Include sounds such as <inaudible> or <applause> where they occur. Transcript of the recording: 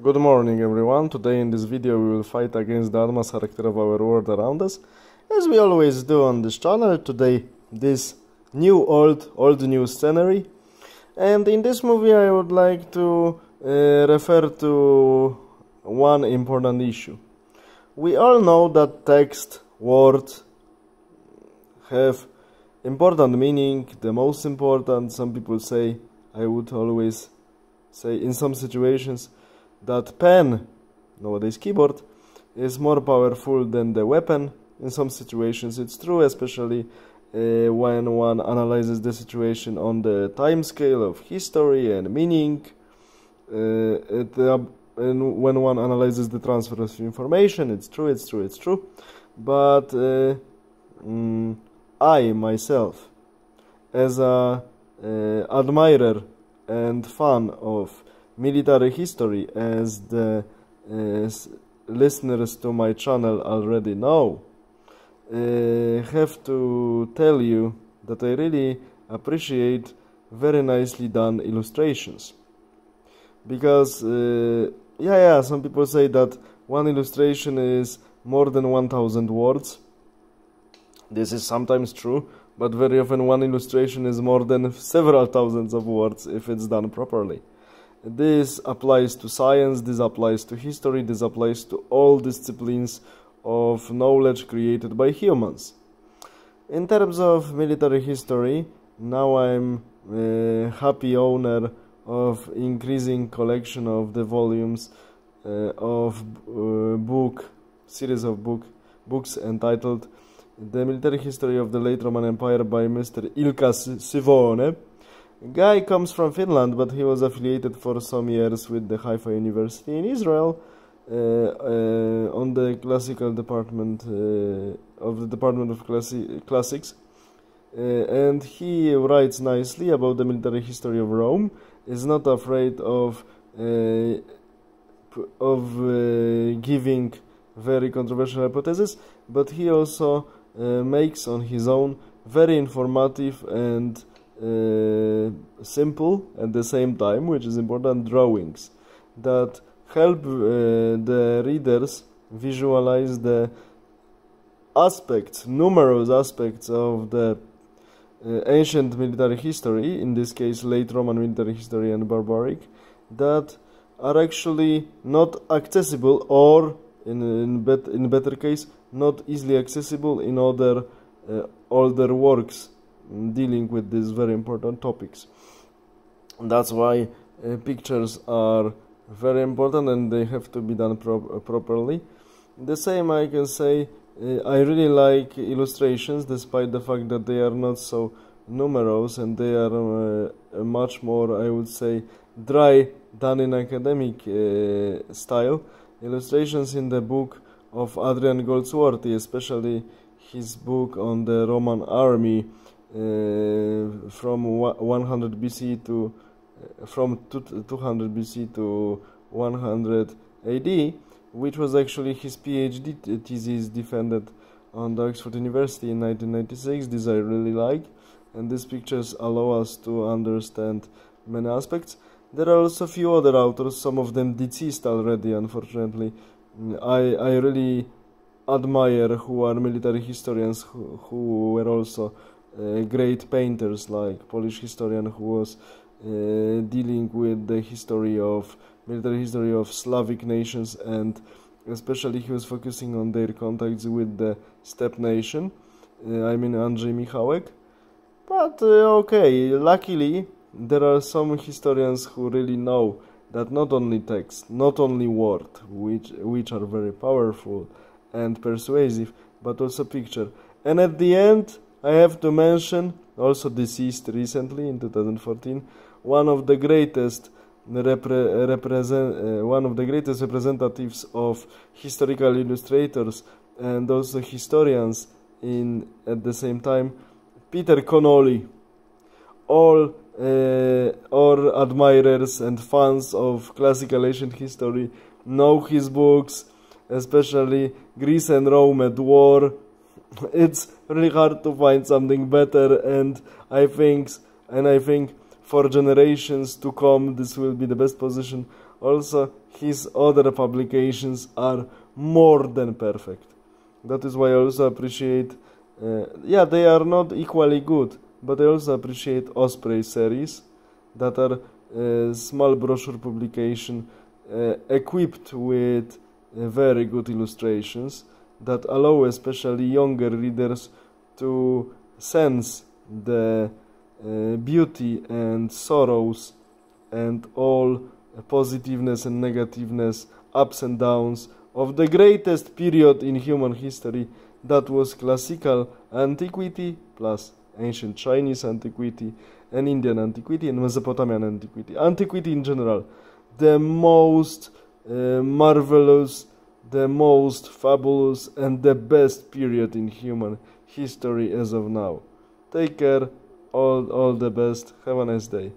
Good morning everyone, today in this video we will fight against the advanced character of our world around us. As we always do on this channel, today this new old, old new scenery. And in this movie I would like to uh, refer to one important issue. We all know that text, words have important meaning, the most important, some people say, I would always say in some situations, that pen, nowadays keyboard, is more powerful than the weapon. In some situations it's true, especially uh, when one analyzes the situation on the time scale of history and meaning. Uh, the, and when one analyzes the transfer of information, it's true, it's true, it's true. But uh, mm, I myself, as a uh, admirer and fan of military history as the uh, listeners to my channel already know. Uh, have to tell you that I really appreciate very nicely done illustrations. Because uh, yeah yeah some people say that one illustration is more than 1000 words. This is sometimes true but very often one illustration is more than several thousands of words if it's done properly this applies to science, this applies to history, this applies to all disciplines of knowledge created by humans. In terms of military history, now I'm a happy owner of increasing collection of the volumes uh, of uh, book series of book books entitled The Military History of the Late Roman Empire by Mr. Ilkka Syvänne Guy comes from Finland, but he was affiliated for some years with the Haifa University in Israel uh, uh, on the classical department uh, of the Department of Classi Classics. Uh, and he writes nicely about the military history of Rome. Is not afraid of uh, of uh, giving very controversial hypotheses, but he also makes on his own very informative and simple at the same time, which is important, drawings that help uh, the readers visualize the aspects, numerous aspects of the uh, ancient military history, in this case late Roman military history and barbaric, that are actually not accessible or in in, bet in better case not easily accessible in other uh, older works dealing with these very important topics. That's why uh, pictures are very important and they have to be done pro properly. The same I can say, uh, I really like illustrations despite the fact that they are not so numerous and they are uh, much more, I would say, dry than in academic uh, style. Illustrations in the book of Adrian Goldsworthy, especially his book on the Roman army, uh, from 100 BC to uh, from 200 BC to 100 AD, which was actually his PhD thesis defended on the Oxford University in 1996. These I really like, and these pictures allow us to understand many aspects. There are also a few other authors, some of them deceased already, unfortunately. I, I really admire who are military historians who, who were also uh, great painters like Polish historian who was uh, dealing with the history of military history of Slavic nations and especially he was focusing on their contacts with the steppe nation uh, I mean Andrzej Michałek. But uh, okay luckily there are some historians who really know that not only text not only word which which are very powerful and persuasive but also picture. And at the end I have to mention, also deceased recently in 2014, one of the greatest repre represent uh, one of the greatest representatives of historical illustrators and also historians in at the same time, Peter Connolly. All uh, all admirers and fans of classical ancient history know his books, especially Greece and Rome at War, <laughs> it's really hard to find something better and I think and I think for generations to come this will be the best position. Also his other publications are more than perfect. That is why i also appreciate uh, yeah they are not equally good but i also appreciate osprey series that are uh, small brochure publication uh, equipped with uh, very good illustrations that allow especially younger readers to sense the uh, beauty and sorrows and all positiveness and negativeness, ups and downs of the greatest period in human history that was classical antiquity plus ancient Chinese antiquity and Indian antiquity and Mesopotamian antiquity. Antiquity in general, the most uh, marvelous, the most fabulous, and the best period in human history as of now. Take care, all, all the best, have a nice day.